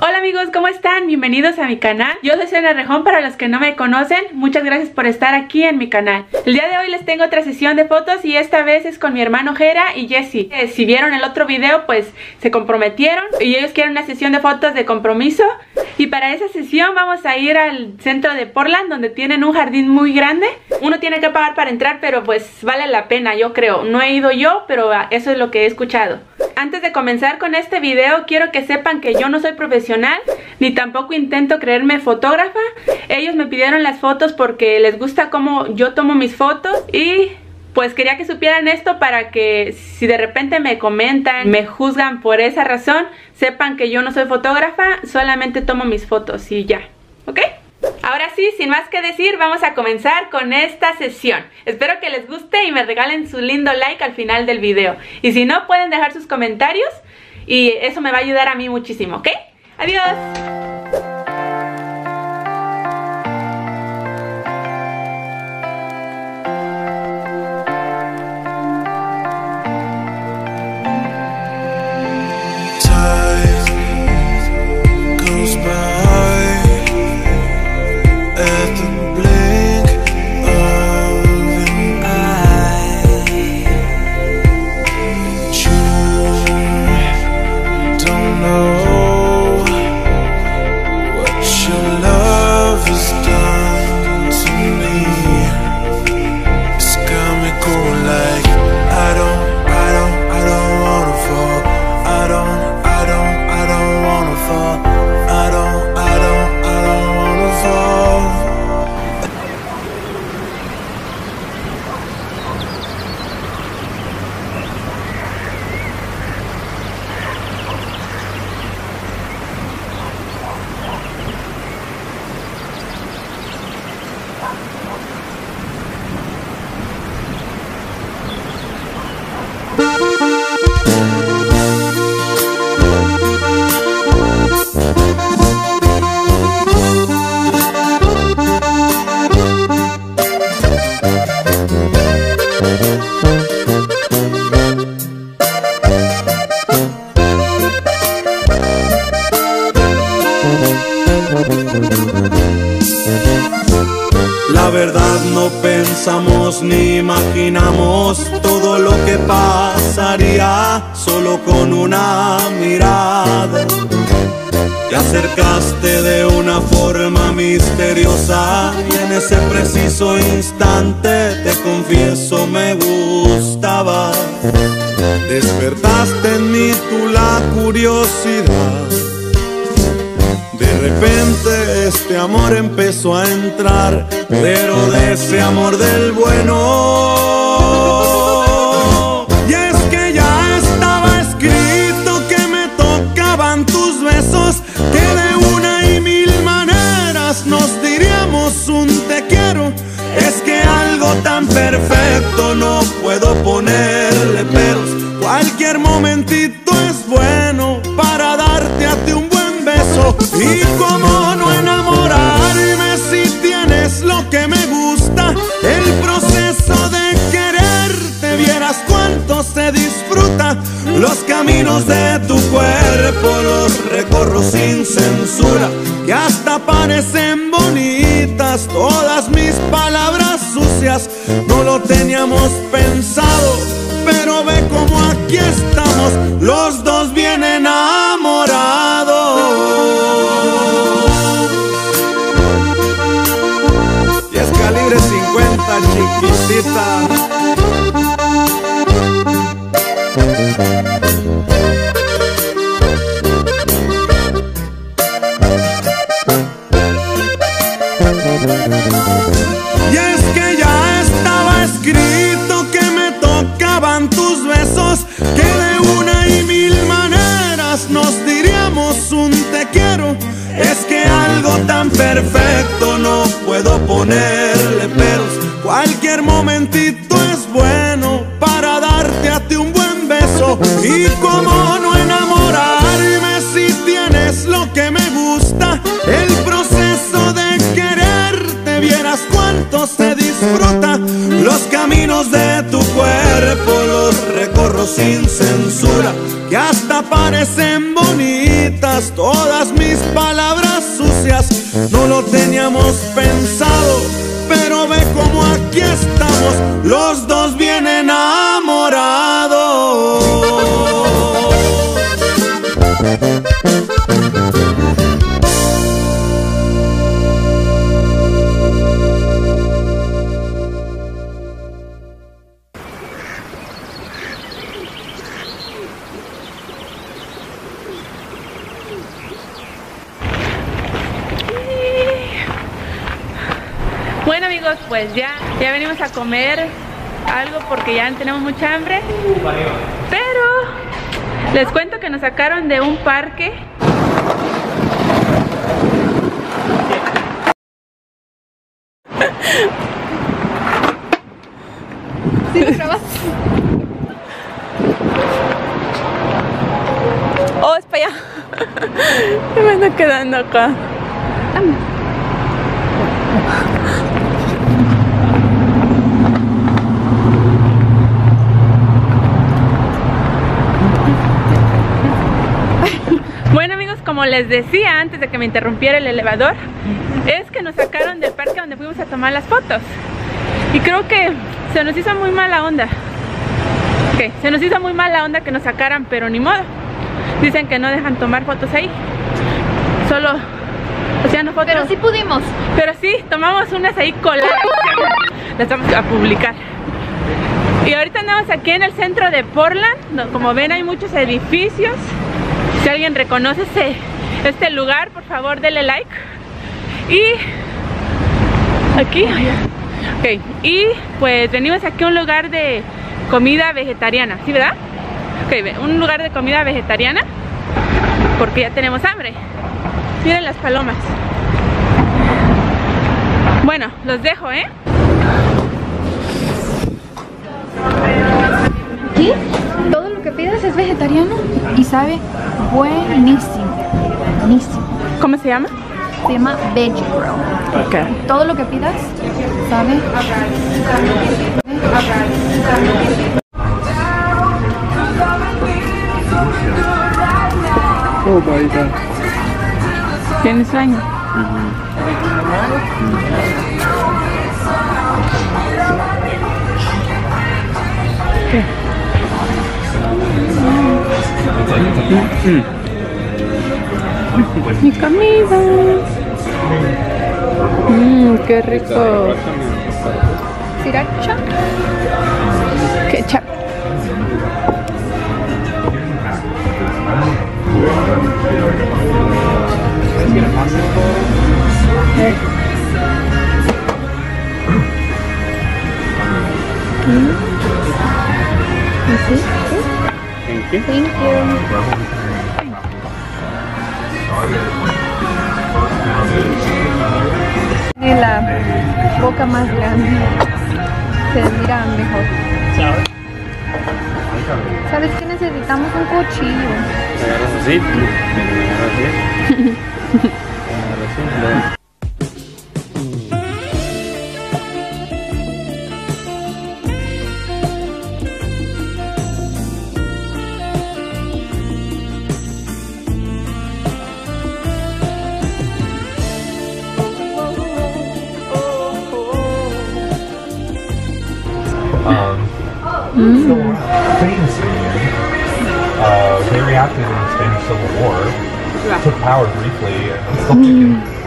Hola amigos, ¿cómo están? Bienvenidos a mi canal. Yo soy Sena Rejón, para los que no me conocen, muchas gracias por estar aquí en mi canal. El día de hoy les tengo otra sesión de fotos y esta vez es con mi hermano Jera y Jesse. Eh, si vieron el otro video, pues se comprometieron y ellos quieren una sesión de fotos de compromiso. Y para esa sesión vamos a ir al centro de Portland, donde tienen un jardín muy grande. Uno tiene que pagar para entrar, pero pues vale la pena, yo creo. No he ido yo, pero eso es lo que he escuchado. Antes de comenzar con este video, quiero que sepan que yo no soy profesional, ni tampoco intento creerme fotógrafa. Ellos me pidieron las fotos porque les gusta cómo yo tomo mis fotos y pues quería que supieran esto para que si de repente me comentan, me juzgan por esa razón, sepan que yo no soy fotógrafa, solamente tomo mis fotos y ya, ¿ok? Ahora sí, sin más que decir, vamos a comenzar con esta sesión. Espero que les guste y me regalen su lindo like al final del video. Y si no, pueden dejar sus comentarios y eso me va a ayudar a mí muchísimo, ¿ok? ¡Adiós! Con una mirada. Te acercaste de una forma misteriosa y en ese preciso instante te confieso me gustaba. Despertaste en mí tú la curiosidad de repente este amor empezó a entrar, pero de ese amor del bueno. Perfecto no puedo ponerle peros, cualquier momentito es bueno para darte a ti un y cómo no enamorarme si tienes lo que me gusta, el proceso de quererte, vieras cuánto se disfruta. Los caminos de tu cuerpo los recorro sin censura, que hasta parecen bonitas todas mis palabras sucias. Chiquitita. Y es que ya estaba escrito que me tocaban tus besos, que de una y mil maneras nos diríamos un te quiero. Es que algo tan perfecto no puedo ponerle se disfruta. Los caminos de tu cuerpo los recorro sin censura, que hasta parecen bonitas todas mis palabras sucias. No lo teníamos pensado, pero ve cómo aquí estamos, los dos vienen. Amigos, pues ya, ya venimos a comer algo porque ya tenemos mucha hambre. Pero les cuento que nos sacaron de un parque. Oh, es para allá. Me ando quedando acá. Como les decía antes de que me interrumpiera el elevador, es que nos sacaron del parque donde fuimos a tomar las fotos. Y creo que se nos hizo muy mala onda. Ok, se nos hizo muy mala onda que nos sacaran, pero ni modo. Dicen que no dejan tomar fotos ahí. Solo hacían fotos. Pero sí pudimos. Pero sí, tomamos unas ahí coladas. Las vamos a publicar. Y ahorita andamos aquí en el centro de Portland. no- Como ven hay muchos edificios. Si alguien reconoce este, este lugar, por favor denle like. Y aquí. Ok, y pues venimos aquí a un lugar de comida vegetariana, ¿sí verdad? Ok, un lugar de comida vegetariana porque ya tenemos hambre. Miren las palomas. Bueno, los dejo, ¿eh? Aquí todo pidas es vegetariano y sabe buenísimo. Buenísimo. ¿Cómo se llama? Se llama Veggie Grill. Ok. Todo lo que pidas sabe. Oh my god. ¿Tienes sueño? ¿Qué? Mi comida. Mmm, qué rico. Sriracha. Tiene la boca más grande. Se mira mejor. ¿Sabes que necesitamos un cuchillo? Me agarras así. Me agarras así. Me agarras así. Very active in the Spanish Civil War, took power briefly, and still kicking.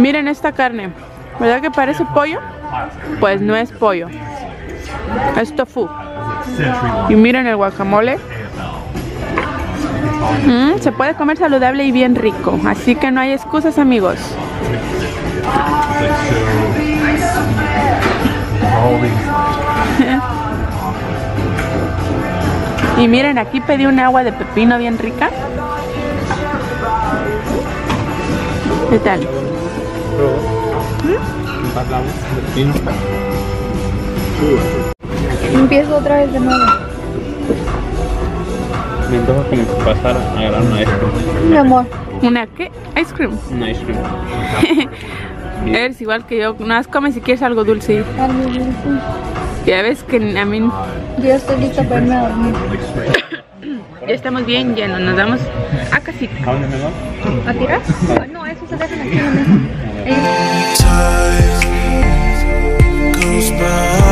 Miren esta carne. ¿Verdad que parece pollo? Pues no es pollo. Es tofu. Y miren el guacamole. Mm, se puede comer saludable y bien rico. Así que no hay excusas, amigos. Y miren, aquí pedí un agua de pepino bien rica. ¿Qué tal? Empiezo otra vez de nuevo. Me antoja que pasara a agarrar una ice cream. Mi amor. ¿Una qué? Ice cream. Una ice cream. Eres igual que yo. Nada más come si quieres algo dulce. Vida, sí. Ya ves que a mí Yo ya estoy lista para irme a dormir. ya estamos bien llenos. Nos vamos a casita. ¿A dónde me va? ¿A tirar? Ah, no, eso se dejan aquí Time goes by